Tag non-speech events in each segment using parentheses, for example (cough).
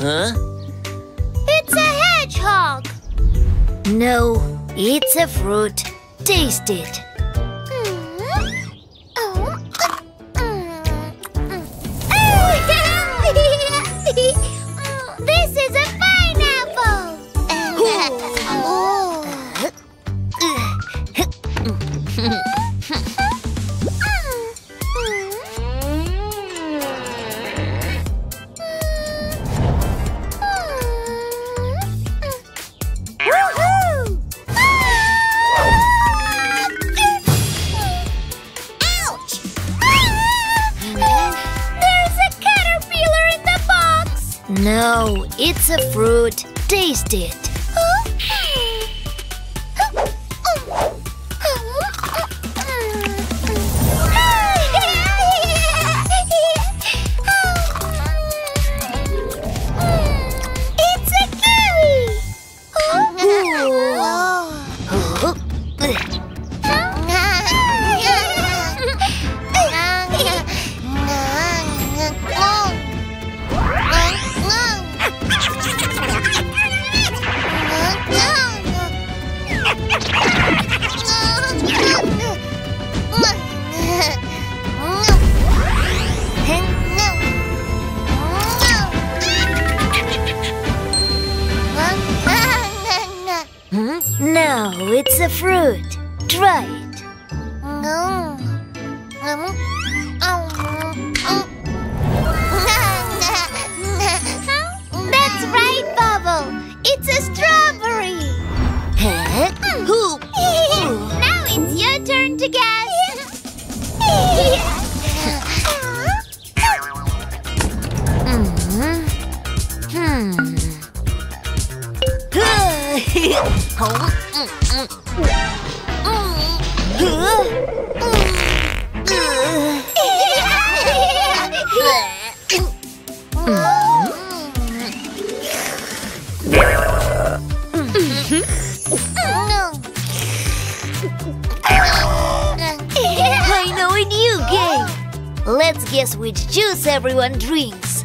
huh? (laughs) It's a hedgehog. No, it's a fruit. Taste it. fruit. Let's guess which juice everyone drinks.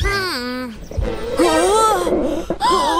Hmm. (laughs)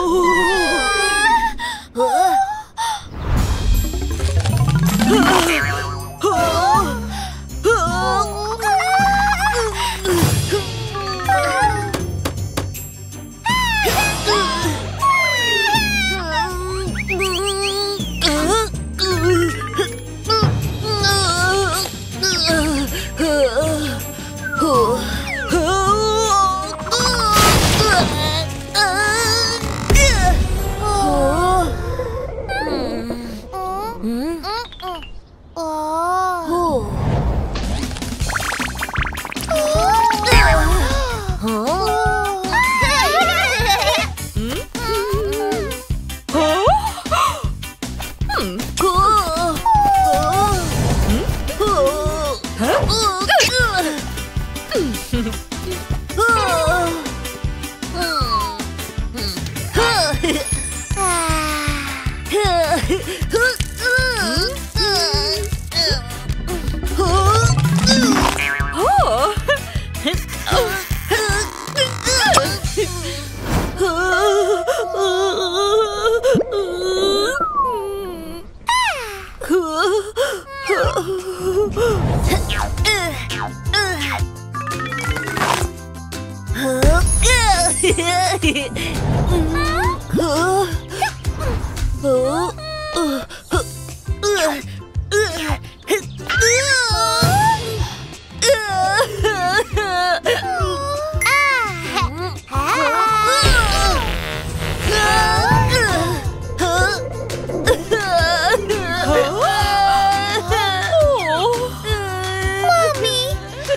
Mommy,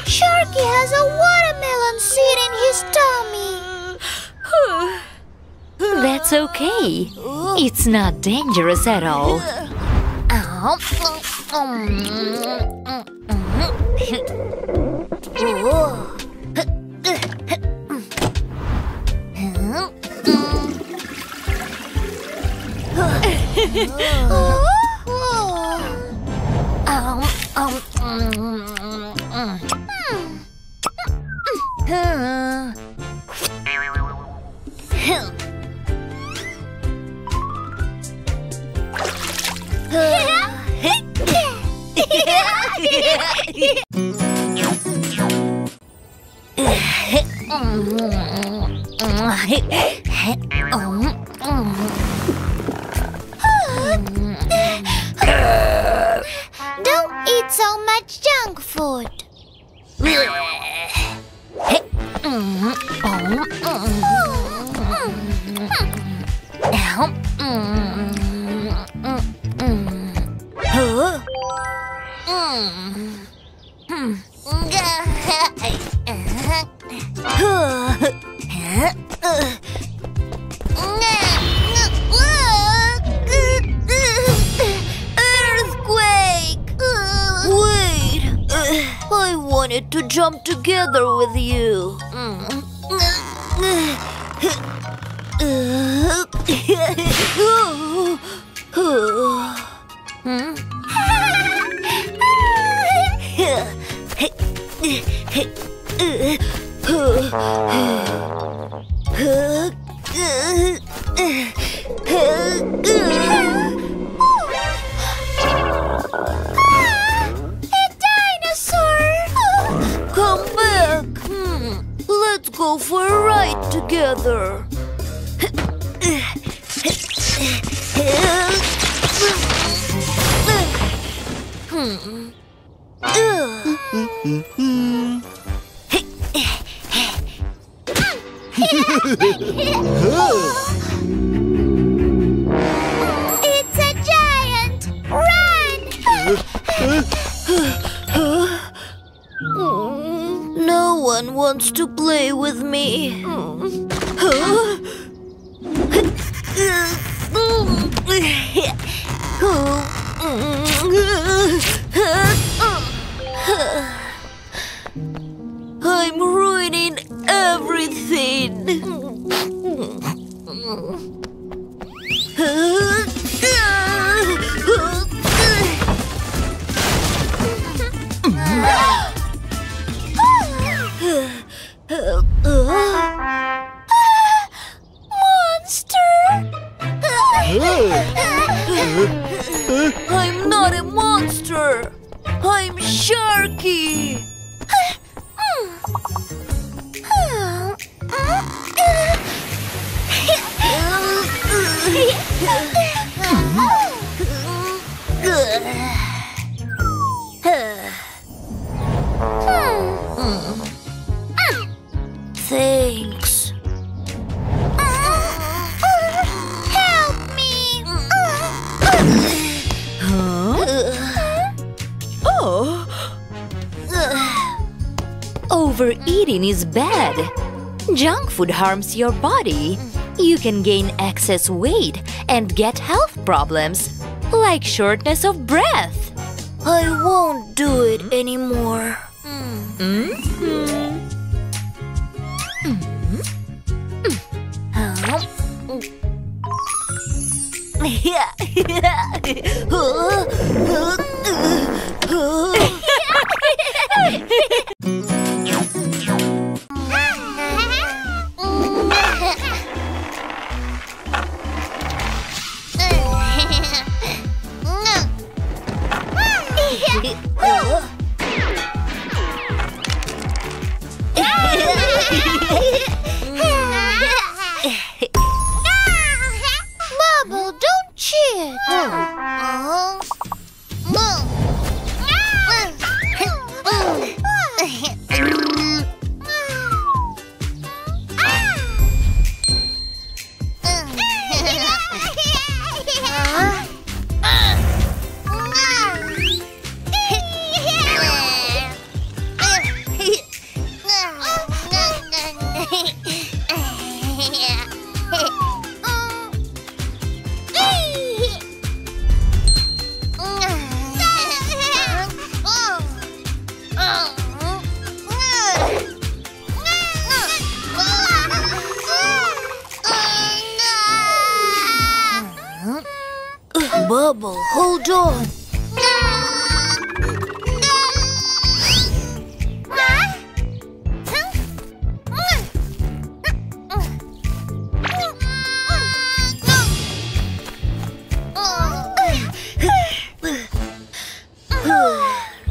Sharky has a watermelon seed in his tongue. It's okay. It's not dangerous at all. (laughs) (laughs) Hmm. (laughs) Don't eat so much junk food. (laughs) (laughs) I wanted to jump together with you. (laughs) (laughs) (laughs) go for a ride together. It's hmm. (laughs) (laughs) (laughs) one wants to play with me. I'm ruining everything. Overeating is bad. Junk food harms your body. You can gain excess weight and get health problems, like shortness of breath. I won't do it anymore. Bubble, don't cheat! Bubble, hold on.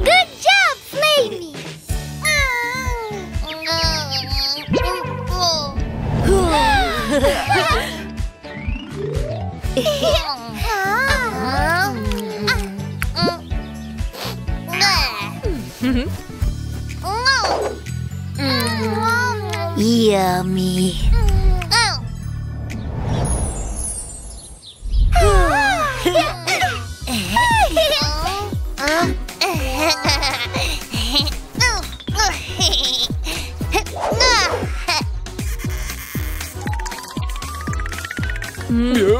Good (laughs) (laughs) (laughs) Bubble,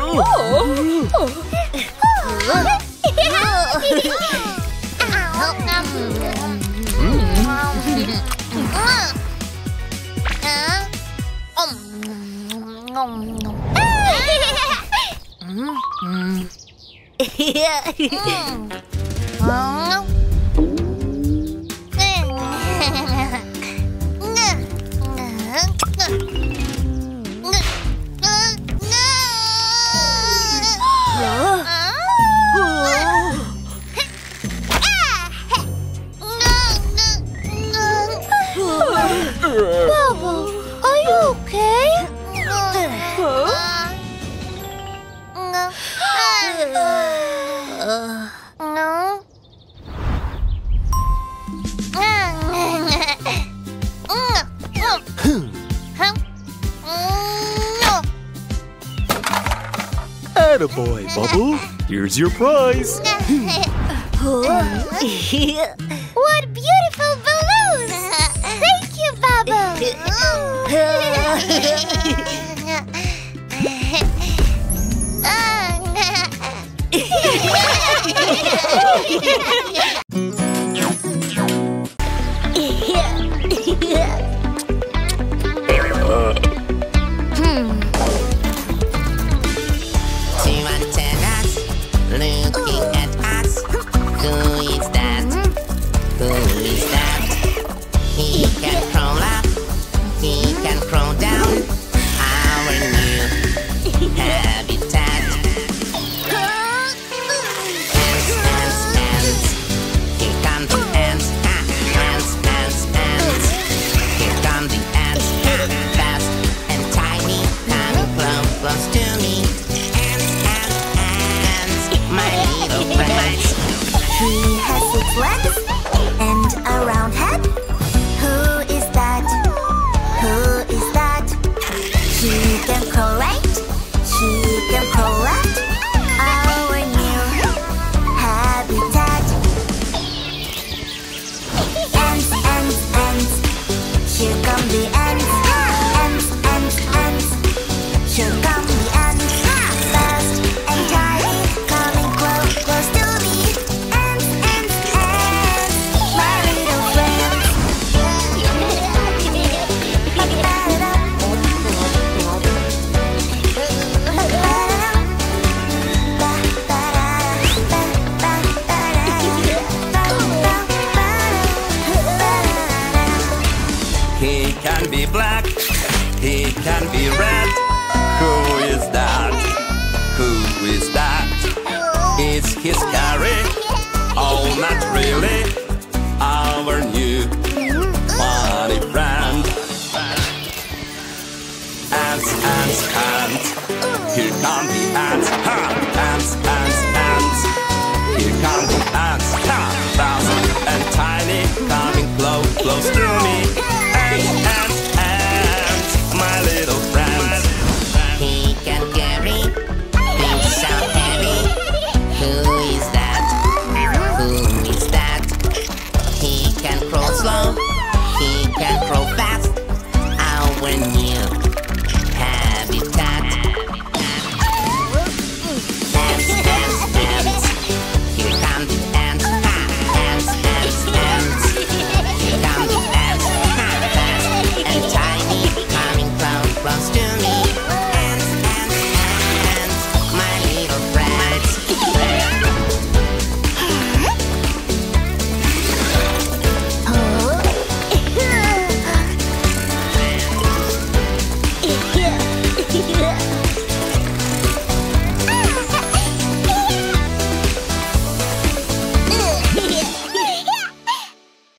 Attaboy, Bubble. Here's your prize. (laughs) What beautiful balloons! Thank you, Two (laughs) He can be black, he can be red. Who is that? Who is that? It's his scary? Oh, not really. Our new funny friend. Ants, ants, ants. Here come the ants. Ha! Ants, ants, ants. Here come the ants. Ha! Fast and tiny, coming close, close to me.